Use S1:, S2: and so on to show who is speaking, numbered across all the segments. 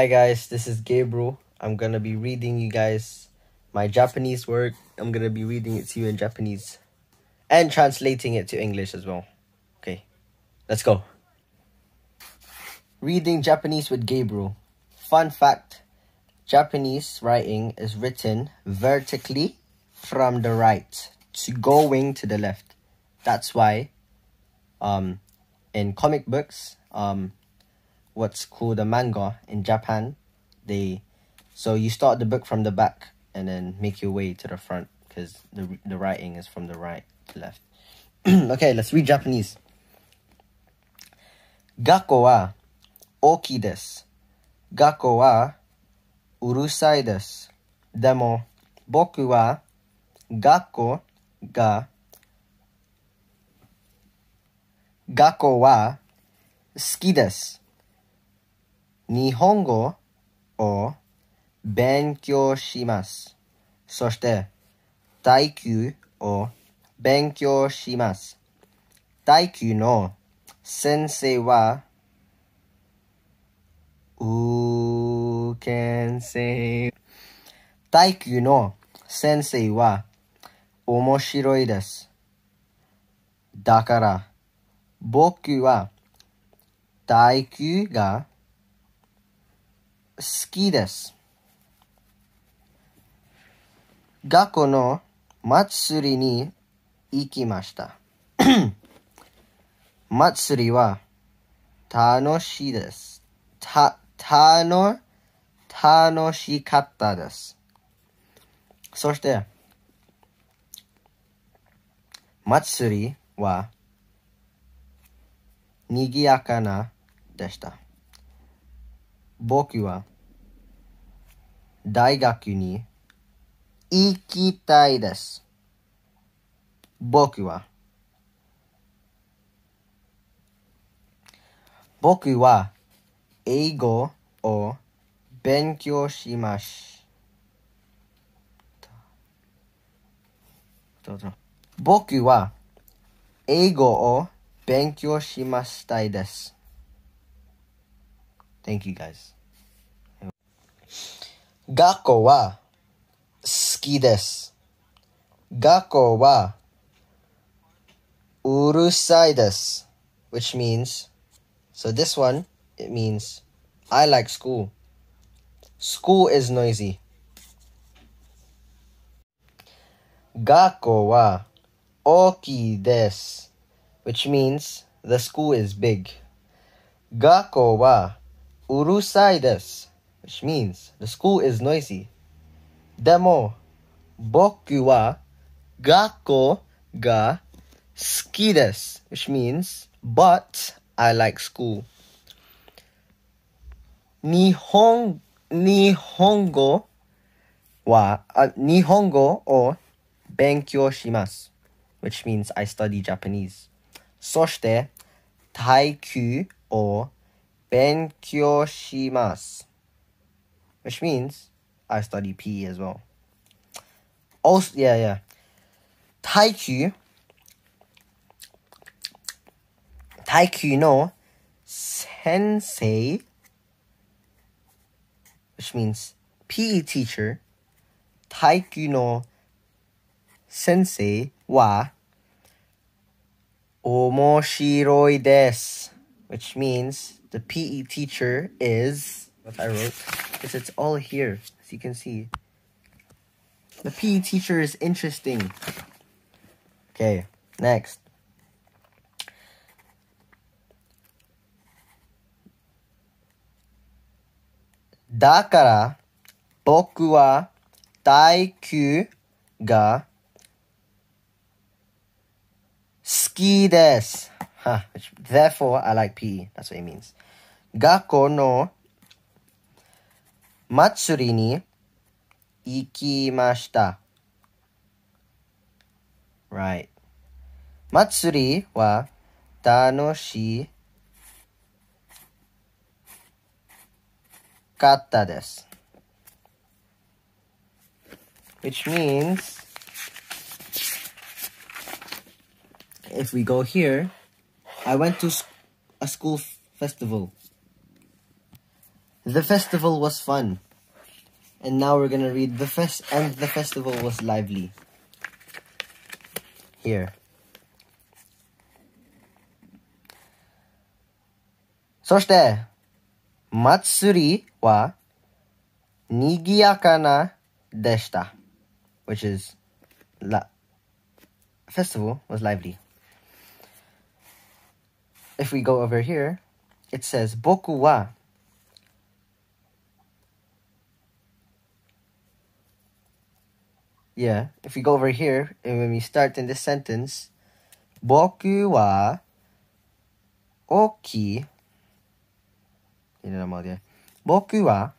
S1: Hi guys, this is Gabriel. I'm gonna be reading you guys my Japanese work. I'm gonna be reading it to you in Japanese and translating it to English as well. Okay, let's go. Reading Japanese with Gabriel. Fun fact Japanese writing is written vertically from the right to going to the left. That's why um, in comic books, um, what's called a manga in Japan. They so you start the book from the back and then make your way to the front because the the writing is from the right to left. okay, let's read Japanese. Gakko wa oki desu. Gakko wa urusai desu. Demo boku wa gakko ga Gakko wa suki desu. 日本語を勉強します。そして体育を勉強します。体育の先生はうけんせ体育の先生は面白いです。だから僕は体育が好きです。学校の祭りに行きました。祭りは楽しいです。た、たの、楽しかったです。そして、祭りは賑やかなでした。僕は大学に行きたいです。僕は僕は英語を勉強しました。僕は英語を勉強しましたいです。Thank you guys. 学校は好きです。学校はうるさいです。Which means, so this one, it means I like school. School is noisy. 学校は大きいです。Which means the school is big. 学校はうるさいです。 Which means the school is noisy. でも僕は学校が好きです。Which means but I like school. 日本日本語はあ日本語を勉強します。Which means I study Japanese. そして体育を勉強します。 which means I study PE as well. Also, yeah, yeah. Taikyu. Taikyu no sensei, which means PE teacher. Taikyu no sensei wa omoshiroi desu, which means the PE teacher is what I wrote because it's all here, as you can see. The PE teacher is interesting. Okay, next. Dakara, therefore, I like PE. That's what it means. Gakko matsuri ni ikimashita. Right. Matsuri wa katta desu. Which means if we go here, I went to a school festival. The festival was fun. And now we're gonna read the fest and the festival was lively. Here. So Matsuri wa which is la festival was lively. If we go over here, it says Boku wa yeah, if we go over here and when we start in this sentence, boku wa oki. You know, I'm. Boku wa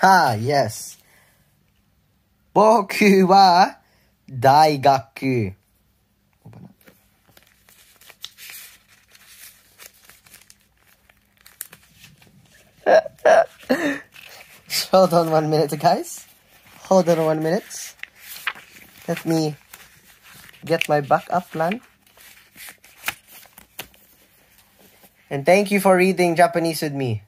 S1: Ha, yes. Boku wa daigaku. Hold on one minute, guys. Hold on one minute. Let me get my backup plan. And thank you for reading Japanese with me.